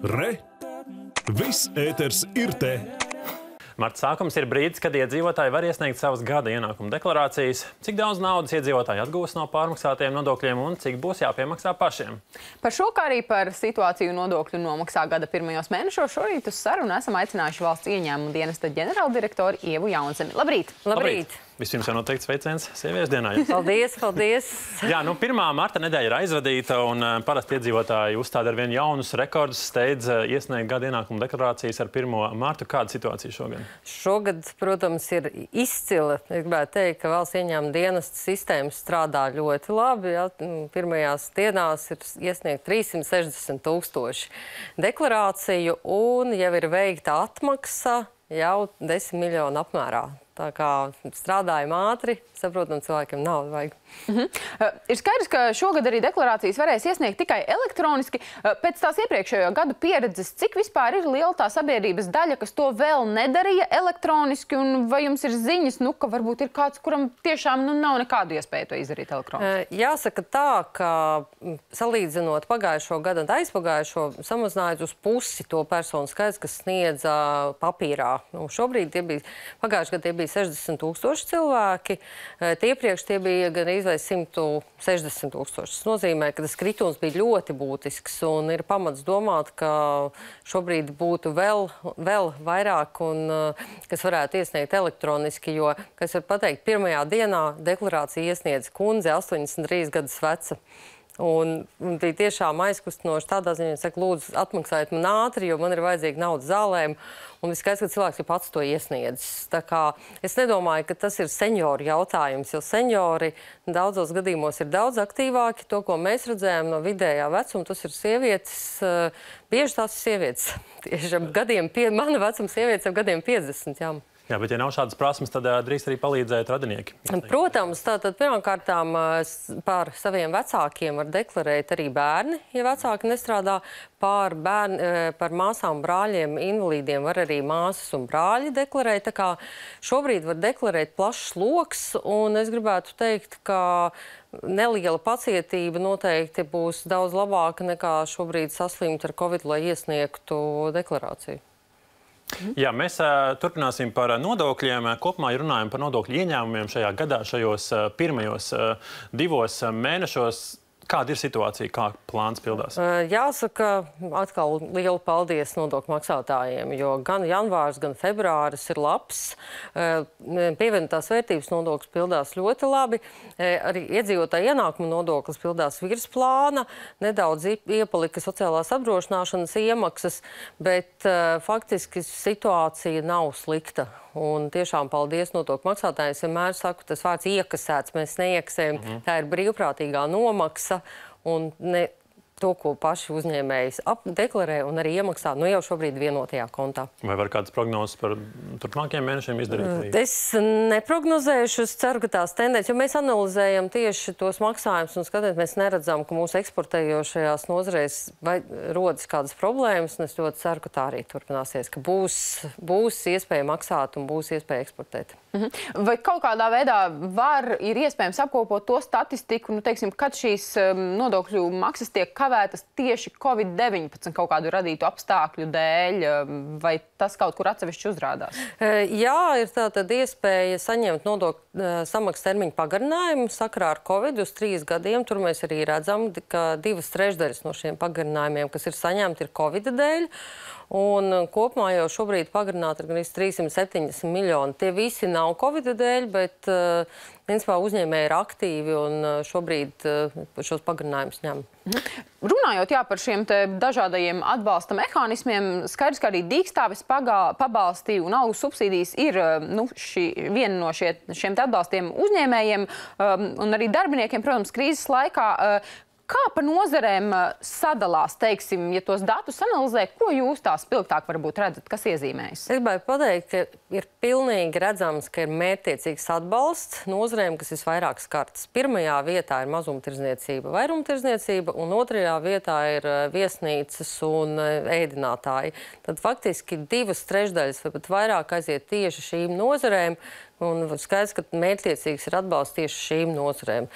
Re! Viss ēters ir te! Marta sākums ir brīdis, kad iedzīvotāji var iesniegt savas gada ienākuma deklarācijas, cik daudz naudas iedzīvotāji atgūs no pārmaksātiem nodokļiem un cik būs jāpiemaksā pašiem. Par šo, kā arī par situāciju nodokļu nomaksā gada pirmajos mēnešos, šorīt uz sarunu esam aicinājuši valsts ieņēmumu dienesta ģenerāldirektoru Ievu Jaunzemi. Labrīt! Labrīt! Vispirms jau noteikti sveiciens sieviešu dienā. Ja? Paldies, paldies! Jā, nu, 1. marta nedēļa ir aizvadīta, un uh, parasti iedzīvotāji uzstāda ar vien jaunus rekordus, steidz uh, iesniegt gada ienākumu deklarācijas ar 1. martu. Kāda situācija šogad? Šogad, protams, ir izcila. Es gribētu teikt, ka valsts ieņēmuma dienesta sistēma strādā ļoti labi. Ja? Pirmajās dienās ir iesniegt 360 tūkstoši deklarāciju, un jau ir veikta atmaksa jau 10 miljonu apmērā. Tā kā strādājam ātri, saprotam, cilvēkiem naudu vajag. Mm -hmm. uh, ir skaidrs, ka šogad arī deklarācijas varēs iesniegt tikai elektroniski. Uh, pēc tās iepriekšējo gadu pieredzes, cik vispār ir liela tā sabiedrības daļa, kas to vēl nedarīja elektroniski, un vai jums ir ziņas, nu, ka varbūt ir kāds, kuram tiešām nu, nav nekādu iespēju to izdarīt elektroniski? Uh, jāsaka tā, ka salīdzinot pagājušo gadu un aizpagājušo, samazinājot uz pusi to personu skaits, kas sniedza papīrā. Nu, šobrīd tie bija, pagājušajā gadā tie bija 60 tūkstoši cilvēki. Tie iepriekš tie bija gan vai 160 tūkstoši. Tas nozīmē, ka tas kritums bija ļoti būtisks un ir pamats domāt, ka šobrīd būtu vēl, vēl vairāk, un, kas varētu iesniegt elektroniski, jo, kas var pateikt, pirmajā dienā deklarācija iesniedz kundze 83 gadus veca. Un, un bija tiešām aizkustinoši tādā ziņā, ka, lūdzu, atmaksājiet man ātri, jo man ir vajadzīga naudas zālēm. Un viss skaidrs, ka cilvēks ir pats to iesniedzis. Tā kā es nedomāju, ka tas ir senioru jautājums, jo seniori daudzos gadījumos ir daudz aktīvāki. To, ko mēs redzējām no vidējā vecuma, tas ir sievietes. Eh, bieži tās ir sievietes. Tieši gadiem, pie, mana vecuma sievietes ap gadiem 50. Jā. Jā, bet, ja nav šādas prasmes, tad drīkst arī palīdzēt radinieki. Protams, tātad pirmkārt par saviem vecākiem var deklarēt arī bērni, ja vecāki nestrādā. Pār bērni, par māsām brāļiem, invalīdiem var arī māsas un brāļi deklarēt. Tā kā šobrīd var deklarēt plašs loks, un es gribētu teikt, ka neliela pacietība noteikti būs daudz labāka nekā šobrīd saslimt ar Covid, lai iesniegtu deklarāciju. Jā, mēs uh, turpināsim par nodokļiem. Kopumā runājam par nodokļu ieņēmumiem šajā gadā, šajos uh, pirmajos uh, divos mēnešos. Kāda ir situācija, kā plāns pildās? Jāsaka, atkal liela paldies nodokļu maksātājiem, jo gan janvārs, gan februāris ir labs. Pievienotās vērtības nodoklis pildās ļoti labi. Arī iedzīvotāja ienākuma nodoklis pildās virs plāna. Nedaudz iepalika sociālās apdrošināšanas iemaksas, bet faktiski situācija nav slikta. Un tiešām paldies nodokļu maksātājiem. Es vienmēr saku, tas vārds iekasēts. Mēs neiekasējam. Mm -hmm. Tā ir brīvprātīgā nomaksa. Un ne, to, ko paši uzņēmējs deklarē un arī iemaksā, nu jau šobrīd vienotajā kontā. Vai var kādas prognozes par turpmākajiem mēnešiem izdarīt? Arī? Es neprognozēšu, es ceru, ka tās tendences, jo mēs analizējam tieši tos maksājumus un skatāmies, mēs neredzam, ka mūsu eksportējošajās nozarēs rodas kādas problēmas, es ļoti ceru, ka tā arī turpināsies, ka būs, būs iespēja maksāt un būs iespēja eksportēt. Mhm. Vai kaut kādā veidā var, ir iespējams apkopot to statistiku, nu, teiksim, kad šīs um, nodokļu maksas tiek kavētas tieši Covid-19 kaut kādu radītu apstākļu dēļ, um, vai tas kaut kur atsevišķi uzrādās? E, jā, ir tātad iespēja saņemt nodokļu e, samaksas termiņu pagarinājumu sakarā ar Covid uz trīs gadiem. Tur mēs arī redzam, ka divas trešdaļas no šiem pagarinājumiem, kas ir saņemti, ir Covid dēļ. Un uh, kopumā jau šobrīd pagarināti ir gan 370 miljoni. Tie visi nav Covid dēļ, bet uh, principā uzņēmēji ir aktīvi un uh, šobrīd šos pagarinājumus ņem. Mhm. Runājot jā, par šiem dažādajiem atbalsta mehānismiem, skaidrs, ka arī dīkstāvis pabalsti un algu subsīdijas ir nu, šī, viena no šie, šiem atbalstiem uzņēmējiem um, un arī darbiniekiem, protams, krīzes laikā. Kā pa nozarēm sadalās, teiksim, ja tos datus analizē, ko jūs tā spilgtāk varbūt redzat, kas iezīmējas? Es gribēju pateikt, ka ir pilnīgi redzams, ka ir mērķtiecīgs atbalsts nozarēm, kas visvairāk skartas. Pirmajā vietā ir mazumtirdzniecība, vairumtirdzniecība, un otrajā vietā ir viesnīcas un ēdinātāji. Tad faktiski divas trešdaļas vai pat vairāk aiziet tieši šīm nozarēm, Un skaidrs, ka mērķtiecīgs ir atbalsts tieši šīm nozarēm.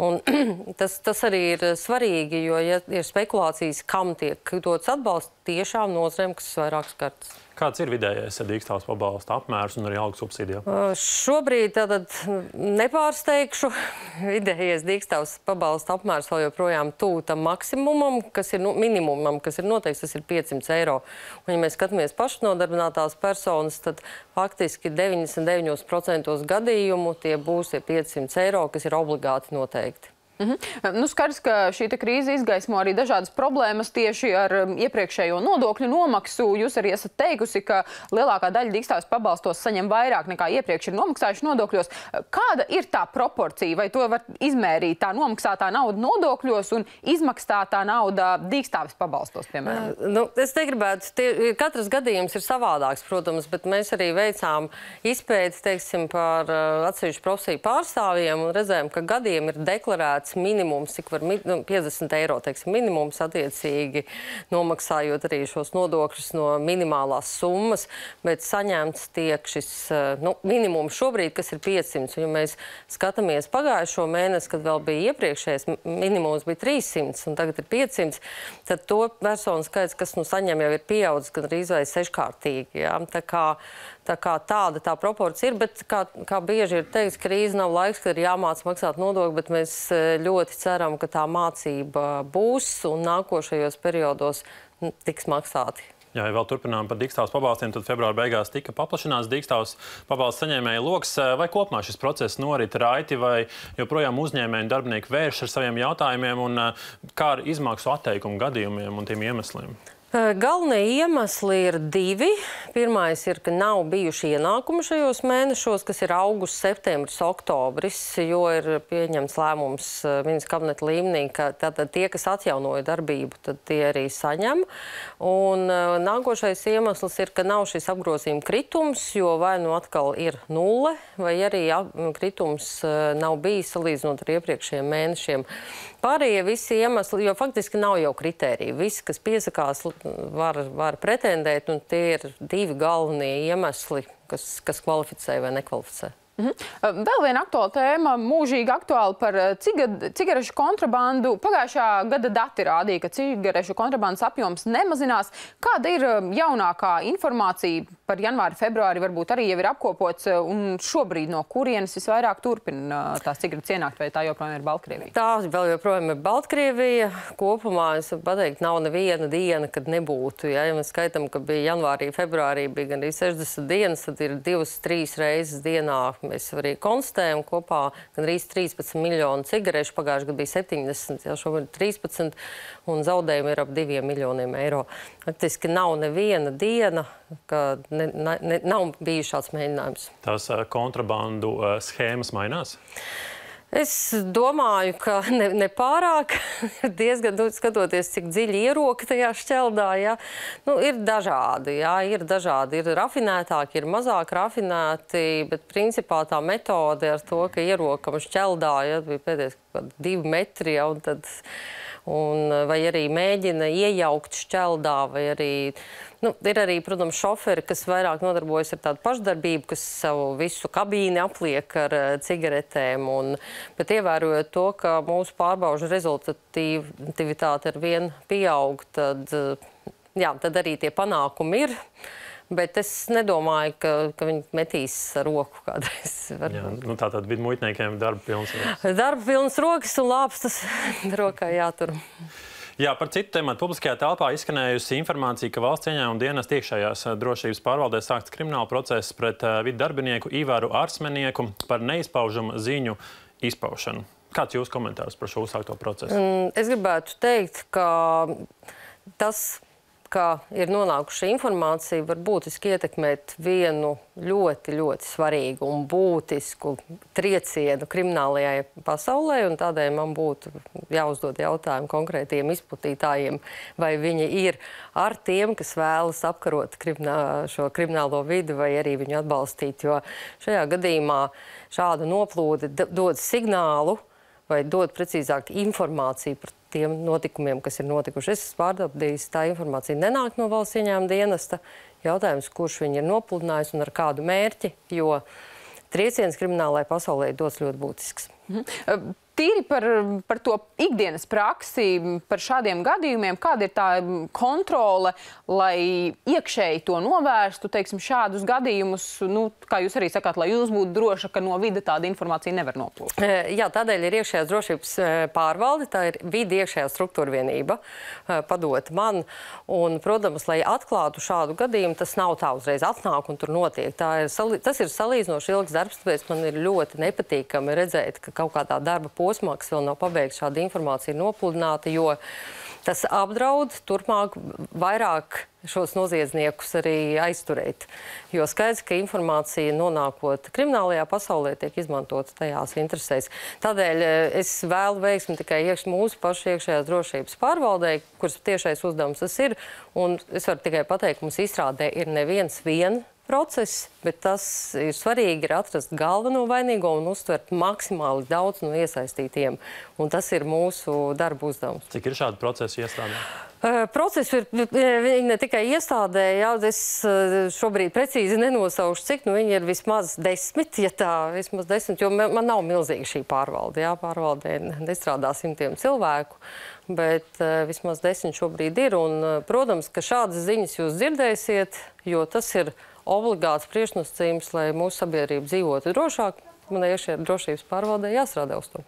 Un tas, tas arī ir svarīgi, jo, ja ir spekulācijas, kam tiek dots atbalsts, tiešām nozarēm, kas vairāk skartas. Kāds ir vidējais dīkstāvs pabalsta apmērs un arī algu subsīdija? Šobrīd tātad nepārsteigšu. Vidējais dīkstāvs pabalsta apmērs vēl joprojām tam maksimumam, kas ir nu, minimumam, kas ir noteikts, tas ir 500 eiro. Un, ja mēs skatāmies pašnodarbinātās personas, tad faktiski 99% gadījumu tie būs tie 500 eiro, kas ir obligāti noteikti. Mm -hmm. nu, skaidrs, ka šī krīze izgaismo arī dažādas problēmas tieši ar um, iepriekšējo nodokļu nomaksu. Jūs arī esat teikusi, ka lielākā daļa dīkstāvis pabalstos saņem vairāk nekā iepriekš ir nomaksājuši nodokļos. Kāda ir tā proporcija? Vai to var izmērīt tā nomaksātā nauda nodokļos un izmaksātā nauda dīkstāvis pabalstos, piemēram? Uh, nu, es negribētu, tie, katrs gadījums ir savādāks, protams, bet mēs arī veicām izpēti, teiksim, par uh, atsevišķu profesiju pārstāvjiem un redzējām, ka gadiem ir deklarēti tāds minimums, cik var nu, 50 eiro teiksim, minimums attiecīgi nomaksājot arī šos nodokļus no minimālās summas, bet saņemts tiek šis eh, nu, minimums šobrīd, kas ir 500. Un, ja mēs skatāmies pagājušo mēnesi, kad vēl bija iepriekšējais minimums bija 300 un tagad ir 500, tad to personu skaits, kas nu saņem, jau ir pieaudzis gan arī vai seškārtīgi. Ja? Tā kā, Tā kā tāda tā proporcija ir, bet kā, kā bieži ir teikts, krīze nav laiks, kad ir jāmāc maksāt nodokli, bet mēs e, ļoti ceram, ka tā mācība būs un nākošajos periodos tiks maksāti. Jā, ja vēl turpinām par dīkstāvus pabalstiem, tad februāra beigās tika paplašināts dīkstāvus pabalstu saņēmēju lokus. E, vai kopumā šis process norit raiti, vai joprojām uzņēmēji un darbinieki vērš ar saviem jautājumiem, un e, kā ar izmaksu atteikumu gadījumiem un tiem iemesliem? Galvenie iemesli ir divi. Pirmais ir, ka nav bijuši ienākumi šajos mēnešos, kas ir augusts, septembris, oktobris, jo ir pieņemts lēmums ministra kabineta līmenī, ka tātad tie, kas atjaunoja darbību, tad tie arī saņem. Un nākošais iemesls ir, ka nav šis apgrozījuma kritums, jo vai nu atkal ir nulle, vai arī kritums nav bijis salīdzinot ar iepriekšējiem mēnešiem. Pārējie visi iemesli, jo faktiski nav jau kritērija. Visi, kas piesakās, var, var pretendēt, un tie ir divi galvenie iemesli, kas, kas kvalificē vai nekvalificē. -hmm. Vēl viena aktuāla tēma, mūžīgi aktuāla par eh, cigarešu kontrabandu. Pagājušā gada dati rādīja, ka cigarešu kontrabandas apjoms nemazinās. Kāda ir eh, jaunākā informācija par janvāri, februāri? Varbūt arī jau ir apkopots, un šobrīd no kurienes visvairāk turpina tās cigaretes ienākt, vai tā joprojām ir Baltkrievija? Tā vēl joprojām ir Baltkrievija. Kopumā es pateikt, nav neviena diena, kad nebūtu. Ja, ja mēs skaitām, ka bija janvārī, februārī bija gan arī 60 dienas, tad ir divas, trīs reizes dienā Mēs arī konstatējam kopā gandrīz 13 miljonu cigarešu. Pagājušajā gadā bija 70, jau šobrīd 13, un zaudējumi ir ap 2 miljoniem eiro. Faktiski nav neviena diena, kad ne, ne, nav bijis šāds mēģinājums. Tās kontrabandu schēmas mainās? Es domāju, ka ne, ne pārāk, diezgan nu, skatoties, cik dziļi ieroka tajā šķeldā. Ja. Nu, ir dažādi, ja, ir dažādi. Ir rafinētāki, ir mazāk rafinēti, bet principā tā metode ar to, ka ierokam šķeldā, ja, bija pēdējais divi metri, ja, un tad un, vai arī mēģina iejaukt šķeldā, vai arī Nu, ir arī, protams, šoferi, kas vairāk nodarbojas ar tādu pašdarbību, kas savu visu kabīni apliek ar uh, cigaretēm. Un, bet ievērojot to, ka mūsu pārbaužu rezultatīvitāte ar vienu pieaug, tad, uh, jā, tad arī tie panākumi ir. Bet es nedomāju, ka, ka viņi metīs roku kādreiz. Jā, nu tā tad bija muitniekiem darba pilns rokas. Darba pilns rokas un lāpstas rokā jātur. Jā, par citu tēmu publiskajā telpā izskanējusi informācija, ka valsts ieņēmuma dienas iekšējās eh, drošības pārvaldē sākts krimināla process pret uh, vidu darbinieku Ivaru Arsmenieku par neizpaužamu ziņu izpaušanu. Kāds jūsu komentārs par šo uzsākto procesu? Mm, es gribētu teikt, ka tas ka ir nonākuši informācija, var būtiski ietekmēt vienu ļoti, ļoti svarīgu un būtisku triecienu kriminālajai pasaulē. Tādēļ man būtu jāuzdod jautājumu konkrētiem izplatītājiem, vai viņi ir ar tiem, kas vēlas apkarot kriminā, šo kriminālo vidi, vai arī viņu atbalstīt. Jo šajā gadījumā šāda noplūde dod signālu vai dod precīzāk informāciju par tiem notikumiem, kas ir notikuši. Es esmu pārdabījis, tā informācija nenāk no valsts ieņēmuma dienesta. Jautājums, kurš viņu ir nopludinājis un ar kādu mērķi, jo trieciens kriminālajai pasaulē ir dots ļoti būtisks. Tīri par, par to ikdienas praksi, par šādiem gadījumiem, kāda ir tā kontrole, lai iekšēji to novērstu, teiksim, šādus gadījumus, nu, kā jūs arī sakāt, lai jūs būtu droši, ka no vida tāda informācija nevar noplūst? Jā, tādēļ ir iekšējās drošības pārvalde, tā ir vidi iekšējā struktūra vienība, padot man. Un, protams, lai atklātu šādu gadījumu, tas nav tā uzreiz atnāk un tur notiek. Ir, tas ir salīdzinoši ilgs darbs, tāpēc man ir ļoti nepatīkami redzēt, ka kaut kādā darba posmā posmā, kas vēl nav pabeigts, šāda informācija ir nopludināta, jo tas apdraud turpmāk vairāk šos noziedzniekus arī aizturēt. Jo skaidrs, ka informācija nonākot kriminālajā pasaulē tiek izmantota tajās interesēs. Tādēļ eh, es vēlu veiksmi tikai iekš, mūsu pašu iekšējās drošības pārvaldē, kuras tiešais uzdevums tas ir. Un es varu tikai pateikt, mums izstrādē ir neviens vien process, bet tas ir svarīgi ir atrast galveno vainīgo un uztvert maksimāli daudz no iesaistītiem. Un tas ir mūsu darba uzdevums. Cik ir šādi procesi iestādē? Uh, Procesu ir ne tikai iestādē, jā, es šobrīd precīzi nenosaušu, cik, nu viņi ir vismaz desmit, ja tā, vismaz desmit, jo man nav milzīga šī pārvalde, jā, pārvaldē nestrādā simtiem cilvēku, bet uh, vismaz desmit šobrīd ir, un, uh, protams, ka šādas ziņas jūs dzirdēsiet, jo tas ir obligāts priekšnosacījums, lai mūsu sabiedrība dzīvotu drošāk. Man iekšējā drošības pārvaldē jāstrādā uz to.